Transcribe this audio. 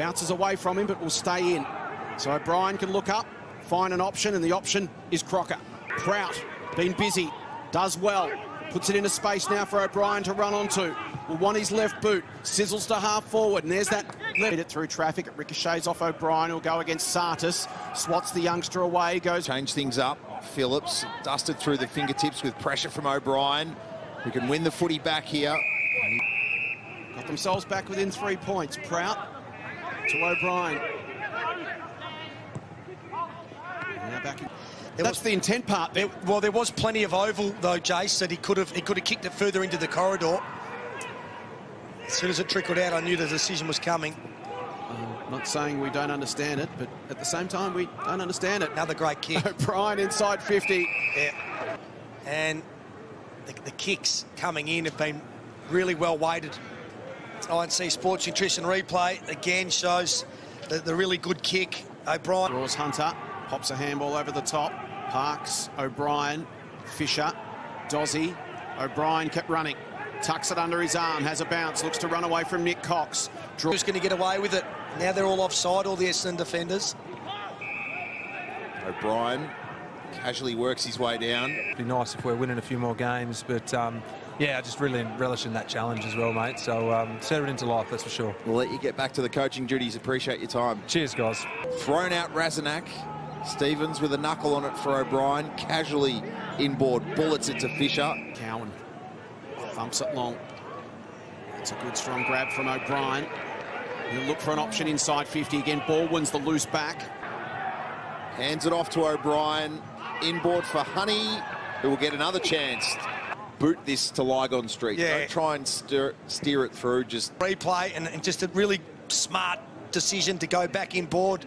Bounces away from him, but will stay in. So O'Brien can look up, find an option, and the option is Crocker. Prout, been busy, does well. Puts it into space now for O'Brien to run onto. Will want his left boot. Sizzles to half forward, and there's that left. It through traffic. It ricochets off O'Brien. He'll go against Sartis. Swats the youngster away. Goes. Change things up. Phillips dusted through the fingertips with pressure from O'Brien, who can win the footy back here. Got themselves back within three points. Prout to O'Brien. Now back in. That's was, the intent part. There, well, there was plenty of oval though, Jace, that he could have he could have kicked it further into the corridor. As soon as it trickled out, I knew the decision was coming. I'm not saying we don't understand it, but at the same time, we don't understand it. Another great kick. O'Brien inside 50. Yeah. And the, the kicks coming in have been really well weighted. INC Sports Nutrition replay again shows the, the really good kick. O'Brien. Draws Hunter, pops a handball over the top. Parks, O'Brien, Fisher, Dozzy. O'Brien kept running. Tucks it under his arm, has a bounce, looks to run away from Nick Cox. Draw Who's going to get away with it? Now they're all offside, all the Essendon defenders. O'Brien casually works his way down. It'd be nice if we're winning a few more games, but um, yeah, I just really relishing that challenge as well, mate. So um, set it into life, that's for sure. We'll let you get back to the coaching duties. Appreciate your time. Cheers, guys. Thrown out Razanak. Stevens with a knuckle on it for O'Brien. Casually inboard, bullets it to Fisher. Cowan thumps it long. It's a good strong grab from O'Brien. He'll look for an option inside 50 again. Baldwin's the loose back. Hands it off to O'Brien. Inboard for Honey, who will get another chance. Boot this to Lygon Street. Yeah. Don't try and steer, steer it through. Just replay and, and just a really smart decision to go back inboard.